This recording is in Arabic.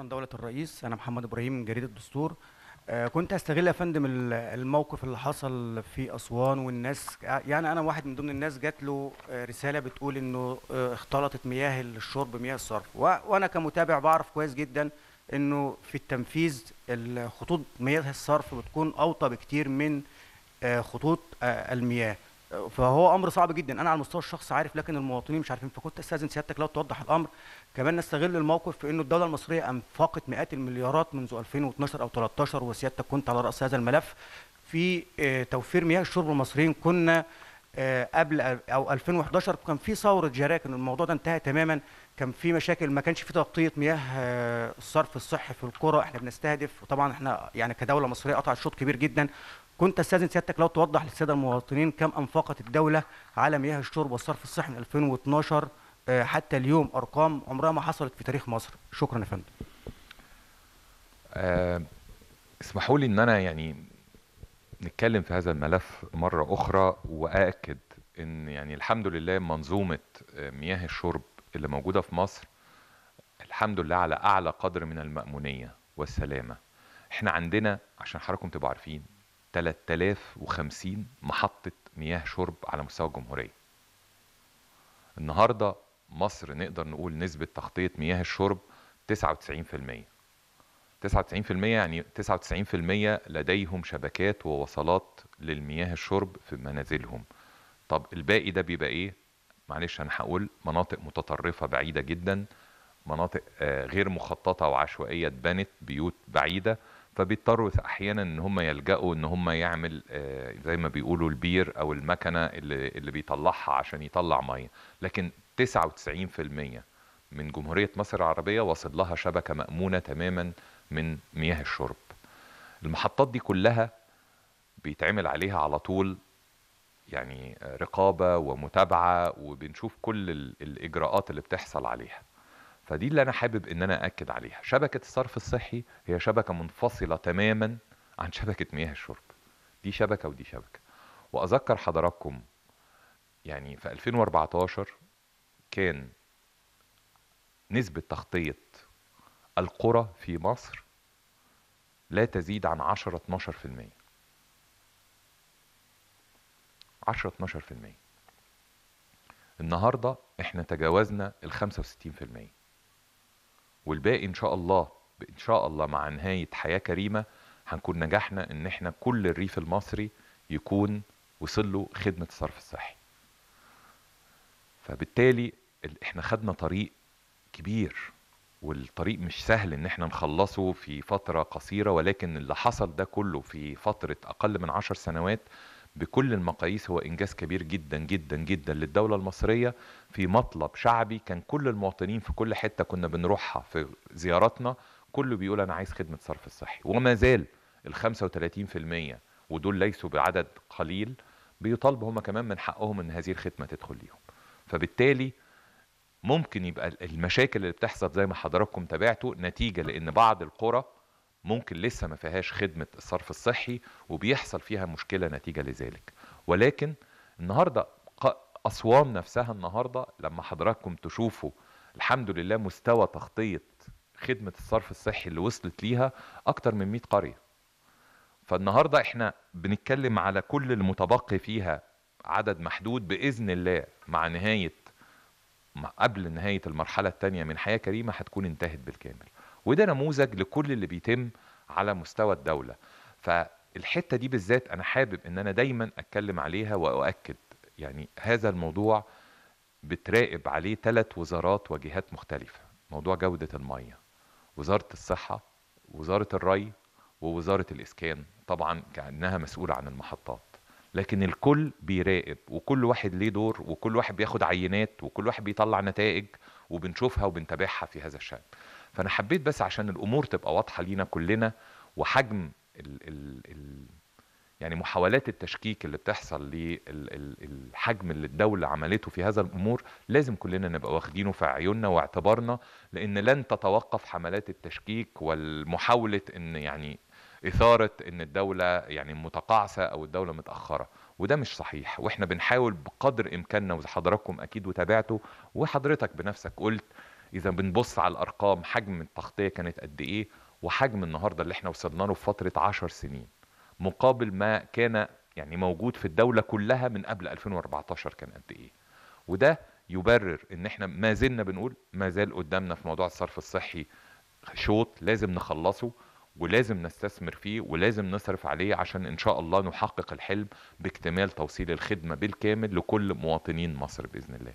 شكرا دولة الرئيس. أنا محمد إبراهيم من جريدة الدستور. آه، كنت هستغل يا فندم ال- الموقف اللي حصل في أسوان والناس يعني أنا واحد من ضمن الناس جات له آه، رسالة بتقول إنه آه، اختلطت مياه الشرب بمياه الصرف. وأنا كمتابع بعرف كويس جدا إنه في التنفيذ ال- خطوط مياه الصرف بتكون أوطى بكتير من آه، خطوط المياه. فهو أمر صعب جدا. أنا على المستوى الشخصي عارف لكن المواطنين مش عارفين. فكنت أستأذن سيادتك لو توضح الأمر. كمان نستغل الموقف في إنه الدولة المصرية أنفقت مئات المليارات منذ 2012 أو 13 وسيادتك كنت على رأس هذا الملف. في آه، توفير مياه الشرب للمصريين كنا آه، قبل أو 2011 كان في ثورة جراكن الموضوع ده انتهى تماما. كان في مشاكل. ما كانش في تغطية مياه آه، الصرف الصحي في القرى. إحنا بنستهدف. وطبعا إحنا يعني كدولة مصرية قطعت شوط كبير جدا. كنت أستاذن سيادتك لو توضح للسادة المواطنين كم أنفقت الدولة على مياه الشرب والصرف الصحي من 2012 آه، حتى اليوم أرقام عمرها ما حصلت في تاريخ مصر. شكرا يا فندم. آه، اسمحوا لي إن أنا يعني نتكلم في هذا الملف مرة أخرى وأأكد إن يعني الحمد لله منظومة آه، مياه الشرب اللي موجودة في مصر الحمد لله على أعلى قدر من المأمونية والسلامة. إحنا عندنا عشان حضراتكم تبقوا عارفين 3050 محطة مياه شرب على مستوى الجمهورية. النهاردة مصر نقدر نقول نسبة تغطية مياه الشرب 99% 99% يعني 99% لديهم شبكات ووصلات للمياه الشرب في منازلهم. طب الباقي ده بيبقى إيه؟ معلش أنا هقول مناطق متطرفة بعيدة جدا مناطق آه، غير مخططة وعشوائية اتبنت بيوت بعيدة فبيضطروا أحيانا إن هم يلجأوا إن هم يعمل آه، زي ما بيقولوا البير أو المكنة اللي, اللي بيطلعها عشان يطلع مية. لكن 99% من جمهورية مصر العربية وصل لها شبكة مأمونة تماما من مياه الشرب. المحطات دي كلها بيتعمل عليها على طول يعني رقابة ومتابعة وبنشوف كل ال- الإجراءات اللي بتحصل عليها. فدي اللي أنا حابب إن أنا أكد عليها. شبكة الصرف الصحي هي شبكة منفصلة تماما عن شبكة مياه الشرب. دي شبكة ودي شبكة. وأذكر حضراتكم يعني في 2014 كان نسبة تغطية القرى في مصر لا تزيد عن 10 12% 10 12% النهارده إحنا تجاوزنا ال 65% والباقي إن شاء الله إن شاء الله مع نهاية حياة كريمة هنكون نجحنا إن إحنا كل الريف المصري يكون وصل له خدمة الصرف الصحي. فبالتالي ال- إحنا خدنا طريق كبير والطريق مش سهل إن إحنا نخلصه في فترة قصيرة ولكن اللي حصل ده كله في فترة أقل من عشر سنوات بكل المقاييس هو إنجاز كبير جدا جدا جدا للدولة المصرية في مطلب شعبي كان كل المواطنين في كل حتة كنا بنروحها في زياراتنا كله بيقول أنا عايز خدمة صرف الصحي وما زال ال 35% ودول ليسوا بعدد قليل بيطالبوا هم كمان من حقهم إن هذه الخدمة تدخل ليهم. فبالتالي ممكن يبقى المشاكل اللي بتحصل زي ما حضراتكم تابعتوا نتيجة لأن بعض القرى ممكن لسه ما فيهاش خدمة الصرف الصحي وبيحصل فيها مشكلة نتيجة لذلك. ولكن النهاردة أسوان نفسها النهاردة لما حضراتكم تشوفوا الحمد لله مستوى تغطية خدمة الصرف الصحي اللي وصلت ليها أكتر من 100 قرية. فالنهاردة إحنا بنتكلم على كل المتبقي فيها عدد محدود بإذن الله مع نهاية قبل نهاية المرحلة الثانية من حياة كريمة هتكون انتهت بالكامل. وده نموذج لكل اللي بيتم على مستوى الدولة. فالحتة دي بالذات أنا حابب إن أنا دايما أتكلم عليها وأؤكد. يعني هذا الموضوع بتراقب عليه ثلاث وزارات وجهات مختلفة. موضوع جودة المية وزارة الصحة وزارة الري ووزارة الإسكان. طبعا كأنها مسؤولة عن المحطات. لكن الكل بيراقب وكل واحد ليه دور وكل واحد بياخد عينات وكل واحد بيطلع نتائج وبنشوفها وبنتابعها في هذا الشأن. فأنا حبيت بس عشان الأمور تبقى واضحة لينا كلنا وحجم ال ال ال يعني محاولات التشكيك اللي بتحصل للحجم اللي الدولة عملته في هذا الأمور لازم كلنا نبقى واخدينه في عيوننا واعتبارنا لأن لن تتوقف حملات التشكيك والمحاولة أن يعني إثارة أن الدولة يعني متقاعسة أو الدولة متأخرة وده مش صحيح. وإحنا بنحاول بقدر إمكاننا وحضراتكم أكيد وتابعتوا وحضرتك بنفسك قلت إذا بنبص على الأرقام حجم التغطية كانت قد إيه وحجم النهارده اللي إحنا وصلنا له في فترة 10 سنين مقابل ما كان يعني موجود في الدولة كلها من قبل 2014 كان قد إيه. وده يبرر إن إحنا ما زلنا بنقول ما زال قدامنا في موضوع الصرف الصحي شوط لازم نخلصه ولازم نستثمر فيه ولازم نصرف عليه عشان إن شاء الله نحقق الحلم باكتمال توصيل الخدمة بالكامل لكل مواطنين مصر بإذن الله.